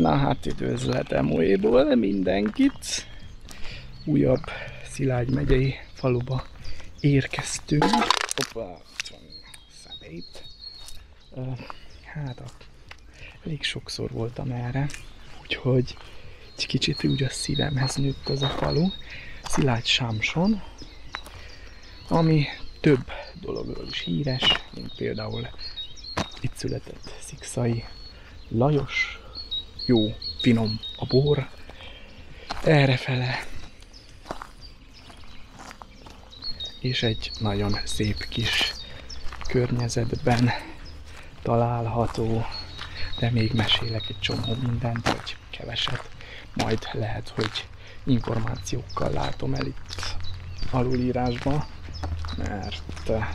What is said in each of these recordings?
Na hát üdvözletem újból mindenkit. Újabb Szilágy megyei faluba érkeztünk. Hoppá, ott van szemét. Hát elég sokszor voltam erre, úgyhogy egy kicsit úgy a szívemhez nőtt ez a falu. Szilágy Sámson, ami több dologról is híres, mint például itt született Szikszai Lajos, jó, finom a bor, errefele, és egy nagyon szép kis környezetben található, de még mesélek egy csomó mindent, vagy keveset, majd lehet, hogy információkkal látom el itt alulírásba, mert eh,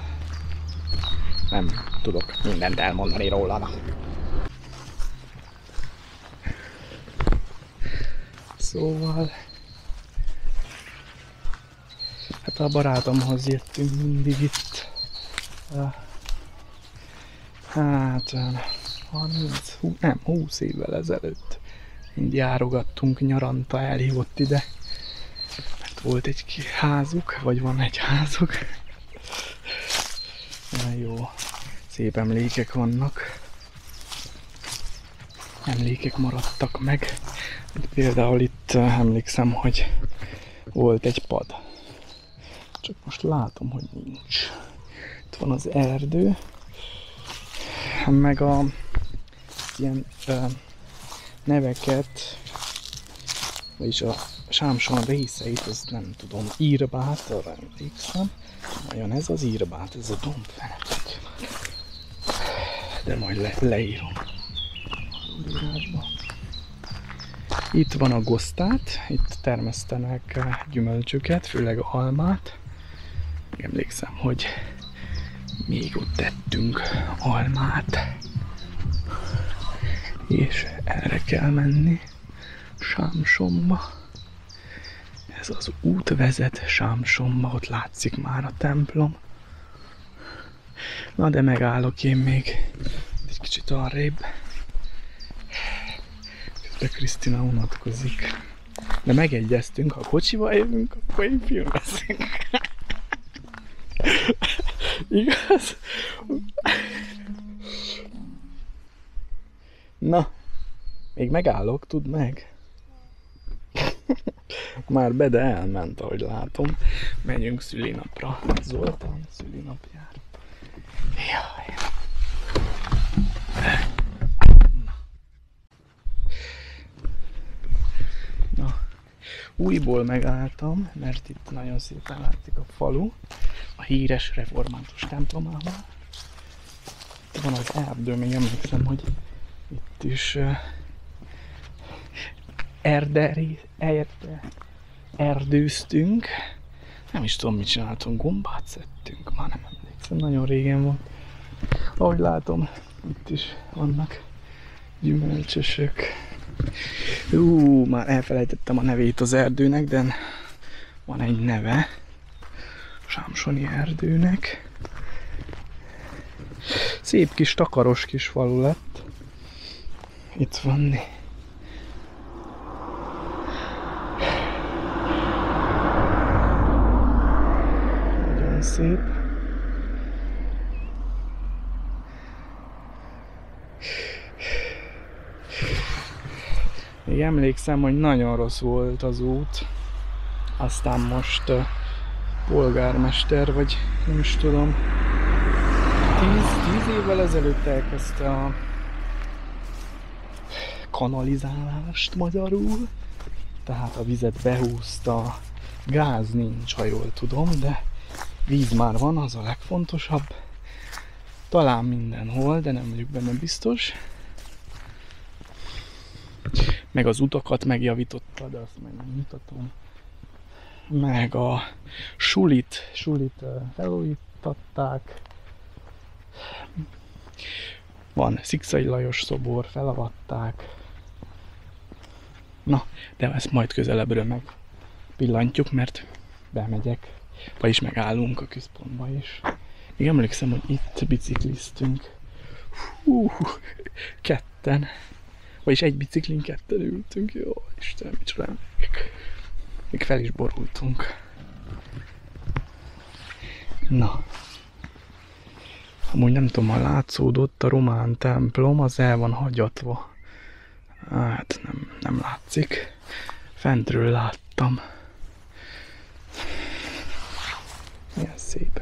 nem tudok mindent elmondani róla. Szóval... Hát a barátomhoz jöttünk mindig itt. Hát 30, 20, nem, 20 évvel ezelőtt mind járogattunk nyaranta, elhívott ide. Mert volt egy házuk, vagy van egy házuk. Na jó, szép emlékek vannak. Emlékek maradtak meg. Például itt eh, emlékszem, hogy volt egy pad. Csak most látom, hogy nincs. Itt van az erdő, meg a ilyen uh, neveket, vagyis a sámson részeit, azt nem tudom, írbát, arra emlékszem. Olyan ez az írbát, ez a dombfenetek. De majd le, leírom. Itt van a gosztát, itt termesztenek eh, gyümölcsöket, főleg almát. Emlékszem, hogy még ott tettünk almát. És erre kell menni, Sámsomba. Ez az út vezet Sámsomba, ott látszik már a templom. Na de megállok én még egy kicsit arrébb de Krisztina unatkozik. De megegyeztünk, ha kocsival jövünk, akkor én filmezünk. Igaz? Na, még megállok, tudd meg. Már Bede elment, ahogy látom. Menjünk szülinapra. Zoltán szülinapjára. Jaj. Újból megálltam, mert itt nagyon szépen látszik a falu, a híres református templomával. Itt van az erdő, még emlékszem, hogy itt is uh, erderi, erde, erdőztünk. Nem is tudom, mit csináltunk, gombát szedtünk, már nem emlékszem, nagyon régen volt. Ahogy látom, itt is vannak gyümölcsösök. Ú, már elfelejtettem a nevét az erdőnek, de van egy neve. Sámsoni erdőnek. Szép kis takaros kis falu lett. Itt van Nagyon szép. Még emlékszem, hogy nagyon rossz volt az út. Aztán most uh, polgármester, vagy nem is tudom, tíz, tíz évvel ezelőtt elkezdte a kanalizálást magyarul. Tehát a vizet behúzta, gáz nincs, ha jól tudom, de víz már van, az a legfontosabb. Talán mindenhol, de nem vagyok benne biztos meg az utakat megjavította, de azt meg nem mutatom. Meg a sulit, sulit felújították. Van Szikszai Lajos szobor, felavatták. Na, de ezt majd közelebbről meg pillantjuk, mert bemegyek, vagyis megállunk a központba is. Még emlékszem, hogy itt bicikliztünk. Hú, ketten Vagyis egy biciklin ketten ültünk, jó, Isten, micsoda. Még fel is borultunk. Na. Amúgy nem tudom, ha látszódott a román templom, az el van hagyatva. Hát nem, nem látszik. Fentről láttam. Milyen szép.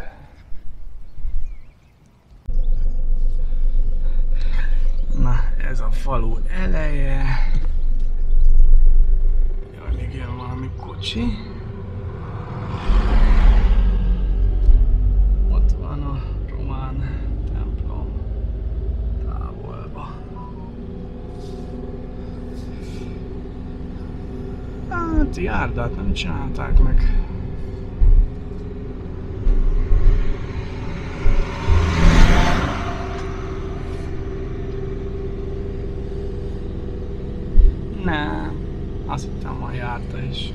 Na, ez a falu eleje. Jaj, még jön valami kocsi. Ott van a román templom távolba. Hát járdát nem csinálták meg. Nem, azt hittem ma járta is.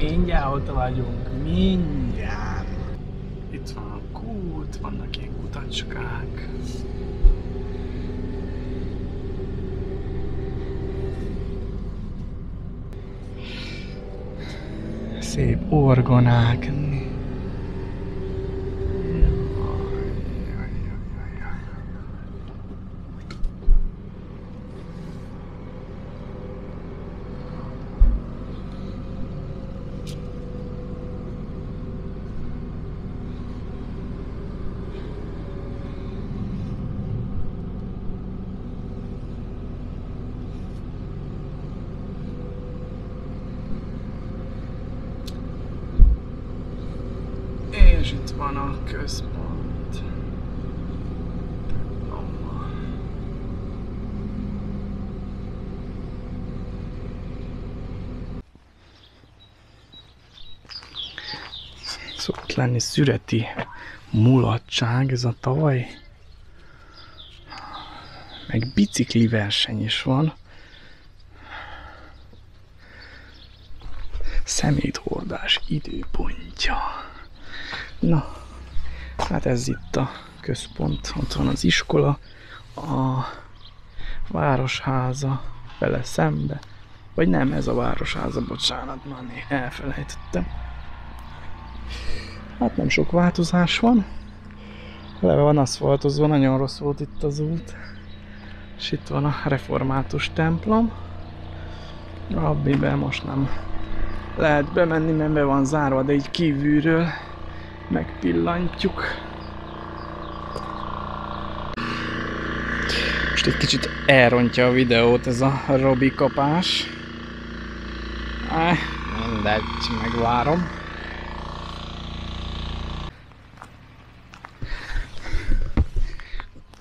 Mindjárt ott vagyunk, mindjárt. Itt van a kút, vannak ilyen kutacskák. Szép orgonák. És itt van a központ. Szokott lenni szüreti mulatság ez a taj. Meg bicikli verseny is van. Szeméthordás időpontja. Na, hát ez itt a központ. Ott van az iskola, a városháza vele szembe. Vagy nem, ez a városháza, bocsánat, né- elfelejtettem. Hát nem sok változás van. Leve van aszfaltozva, nagyon rossz volt itt az út. És itt van a református templom. Amiben most nem lehet bemenni, mert be van zárva, de így kívülről megpillantjuk. Most egy kicsit elrontja a videót ez a Robi kapás. Mindegy, megvárom.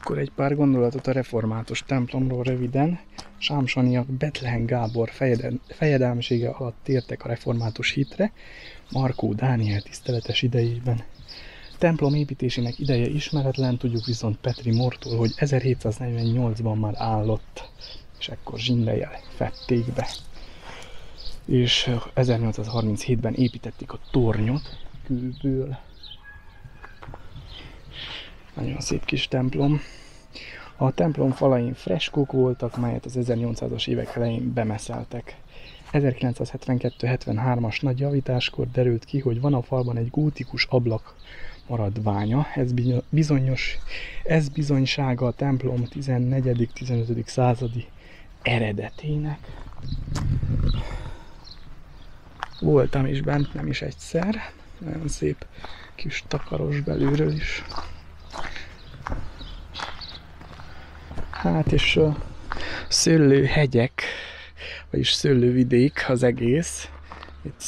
Akkor egy pár gondolatot a református templomról röviden. Sámsoniak Betlehem Gábor fejedelmsége alatt tértek a református hitre, Markó Dániel tiszteletes idejében. Templom építésének ideje ismeretlen, tudjuk viszont Petri Mortól, hogy 1748-ban már állott, és ekkor zsindejel fették be. És 1837-ben építették a tornyot kőből. Nagyon szép kis templom. A templom falain freskók voltak, melyet az 1800-as évek elején bemeszeltek. 1972-73-as nagy javításkor derült ki, hogy van a falban egy gótikus ablak maradványa. Ez bizonyos, ez bizonysága a templom 14.-15. századi eredetének. Voltam is bent, nem is egyszer. Nagyon szép kis takaros belülről is. Hát és a szőlőhegyek, vagyis szőlővidék az egész. Itt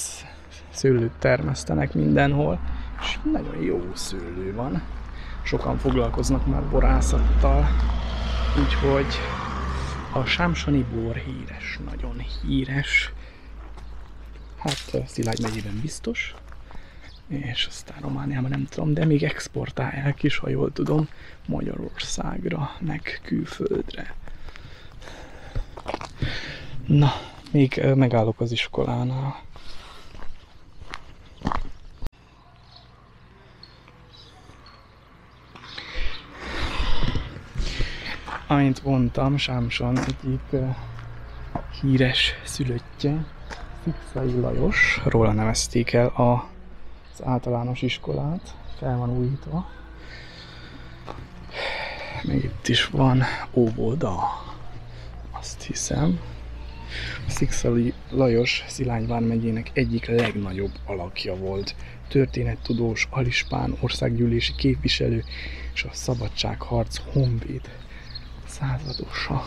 szőlőt termesztenek mindenhol, és nagyon jó szőlő van. Sokan foglalkoznak már borászattal, úgyhogy a sámsoni bor híres, nagyon híres. Hát Szilágy megyében biztos, és aztán Romániában nem tudom, de még exportálják is, ha jól tudom, Magyarországra, meg külföldre. Na, még megállok az iskolánál. Amint mondtam, Sámson egyik híres szülöttje, Fixai Lajos, róla nevezték el a az általános iskolát, fel van újítva. Még itt is van óvoda, azt hiszem. Szikszali Lajos Szilányvár megyének egyik legnagyobb alakja volt. Történettudós, alispán, országgyűlési képviselő és a szabadságharc honvéd századosa.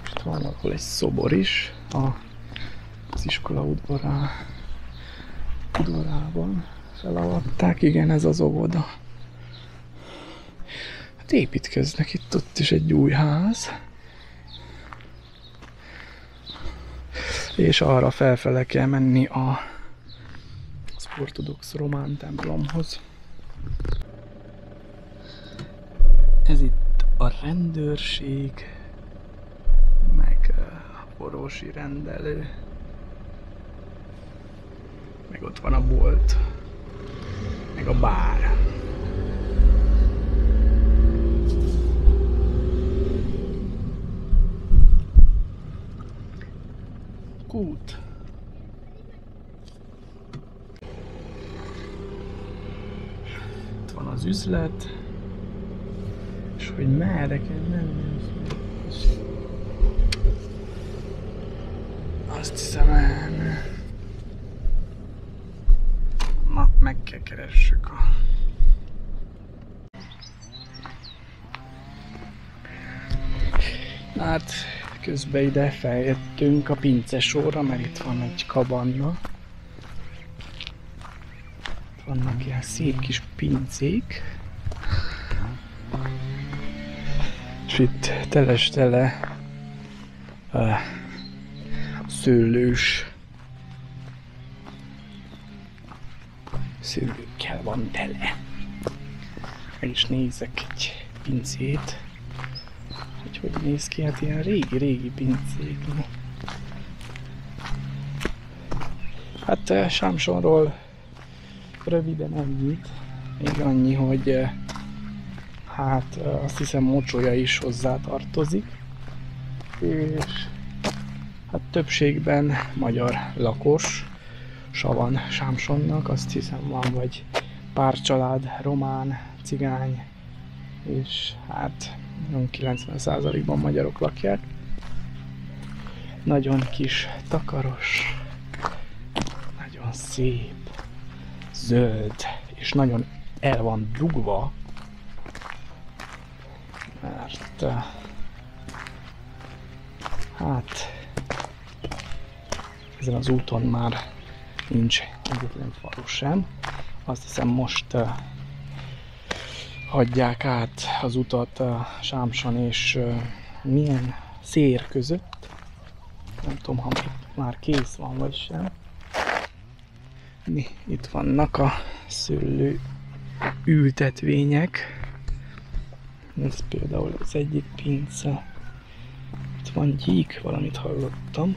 Most van ahol egy szobor is a, az iskola udvará, udvarában felavatták. Igen, ez az óvoda. Hát építkeznek itt ott is egy új ház. és arra felfele kell menni a az ortodox román templomhoz. Ez itt a rendőrség, meg a orvosi rendelő, meg ott van a bolt, meg a bár. kút. Itt van az üzlet. És hogy merre kell menni. Azt hiszem elme. Na, meg kell keressük a... Hát, Közben ide feljöttünk a sorra, mert itt van egy kabanna. Vannak ilyen szép kis pincék. És itt teles-tele uh, szőlős szőlőkkel van tele. Meg is nézek egy pincét. Hogy hogy néz ki, hát ilyen régi-régi pincék. Hát eh, Sámsonról röviden ennyit, még annyi, hogy eh, hát eh, azt hiszem mocsolya is hozzá tartozik, és hát többségben magyar lakos, van Sámsonnak, azt hiszem van vagy pár család, román, cigány, és hát 90%-ban magyarok lakják. Nagyon kis, takaros, nagyon szép, zöld, és nagyon el van dugva, mert eh, hát ezen az úton már nincs egyetlen falu sem. Azt hiszem most uh, hagyják át az utat a Sámson és milyen szér között. Nem tudom, ha már kész van vagy sem. Itt vannak a szőlő ültetvények. Ez például az egyik pince. Itt van gyík, valamit hallottam.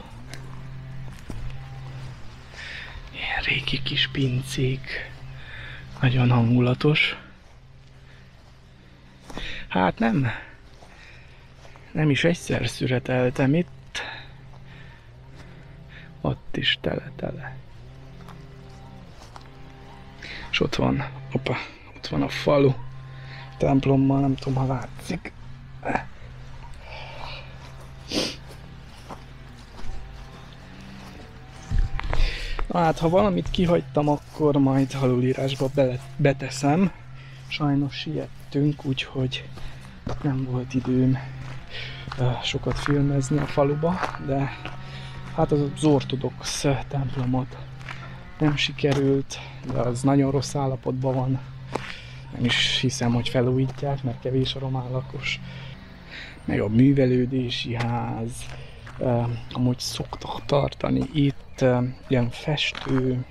Régi kis pincék. Nagyon hangulatos. Hát nem. Nem is egyszer szüreteltem itt. Ott is tele-tele. És ott van, opa, ott van a falu templommal, nem tudom, ha látszik. Hát, ha valamit kihagytam, akkor majd halulírásba beteszem. Sajnos siettünk, úgyhogy nem volt időm sokat filmezni a faluba, de hát az ortodox templomot nem sikerült, de az nagyon rossz állapotban van. Nem is hiszem, hogy felújítják, mert kevés a román lakos. Meg a művelődési ház, amúgy szoktak tartani itt ilyen festő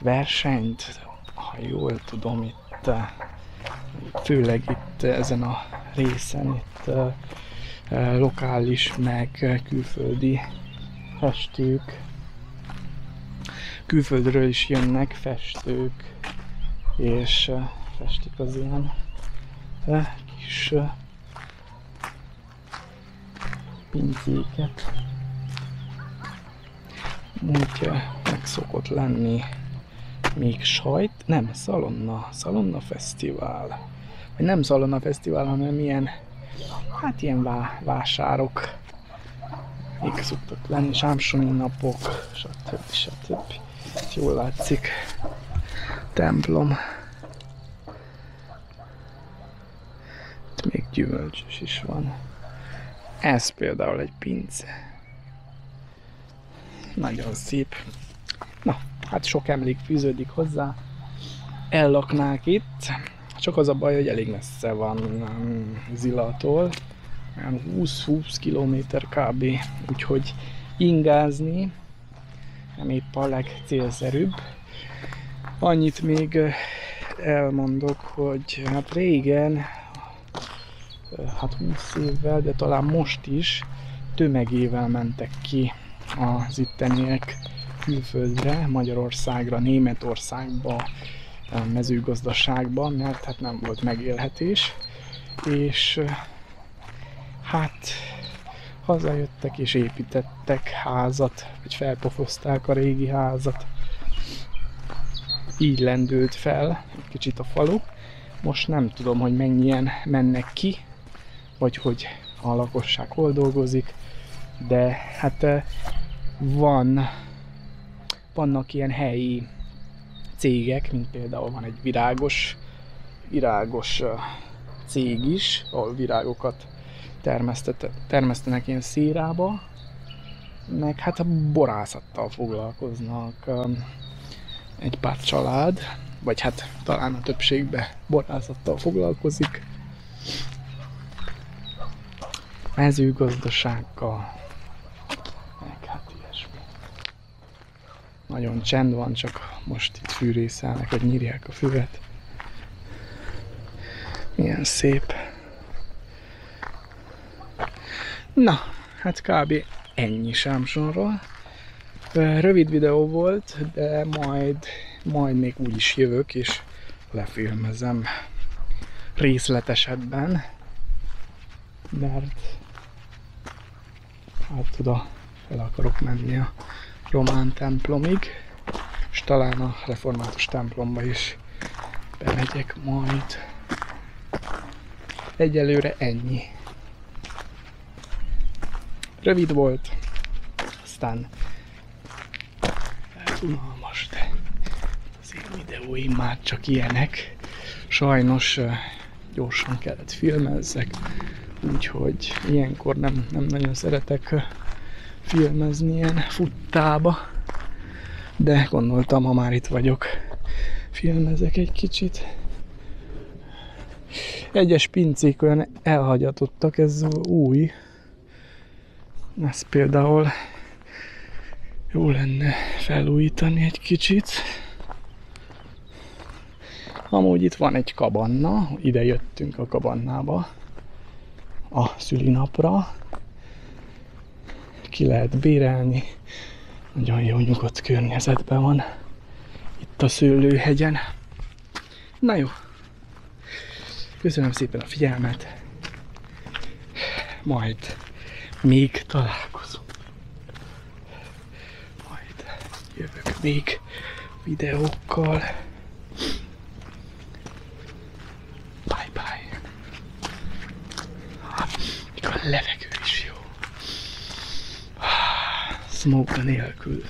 versenyt, ha jól tudom, itt főleg itt ezen a részen, itt lokális, meg külföldi festők, külföldről is jönnek festők, és festik az ilyen de kis uh, pincéket. Uh, meg szokott lenni még sajt, nem, Szalonna, Szalonna Fesztivál. Vagy nem Szalonna Fesztivál, hanem ilyen, hát ilyen vá vásárok. Még szoktak lenni, sámsoni napok, stb. stb. Jól látszik templom. Itt még gyümölcsös is van. Ez például egy pince. Nagyon szép. Na, hát sok emlék fűződik hozzá. Ellaknák itt. Csak az a baj, hogy elég messze van um, Zilatól. 20-20 km kb. Úgyhogy ingázni nem épp a legcélszerűbb. Annyit még elmondok, hogy hát régen, hát 20 évvel, de talán most is tömegével mentek ki az itteniek külföldre, Magyarországra, Németországba, mezőgazdaságba, mert hát nem volt megélhetés, és hát hazajöttek és építettek házat, vagy felpofozták a régi házat. Így lendült fel egy kicsit a falu. Most nem tudom, hogy mennyien mennek ki, vagy hogy a lakosság hol dolgozik, de hát van, vannak ilyen helyi cégek, mint például van egy virágos, virágos cég is, ahol virágokat termesztenek ilyen szírába, meg hát a borászattal foglalkoznak egy pár család, vagy hát talán a többségben borászattal foglalkozik, mezőgazdasággal, meg hát ilyesmi. Nagyon csend van, csak most itt fűrészelnek, hogy nyírják a füvet. Milyen szép. Na, hát kb. ennyi Sámsonról. Rövid videó volt, de majd, majd még úgy is jövök, és lefilmezem részletesebben, mert hát oda fel akarok menni a román templomig, és talán a református templomba is bemegyek majd. Egyelőre ennyi. Rövid volt, aztán unalmas, de az én videóim már csak ilyenek. Sajnos gyorsan kellett filmezzek, úgyhogy ilyenkor nem, nem nagyon szeretek filmezni ilyen futtába, de gondoltam, ha már itt vagyok, filmezek egy kicsit. Egyes pincék olyan elhagyatottak, ez új, ezt például jó lenne felújítani egy kicsit. Amúgy itt van egy kabanna, ide jöttünk a kabannába a szülinapra. Ki lehet bérelni, nagyon jó nyugodt környezetben van itt a szőlőhegyen. Na jó, köszönöm szépen a figyelmet, majd még találkozunk. Majd jövök még videókkal. Bye bye. Még a levegő is jó. Smoke nélkül.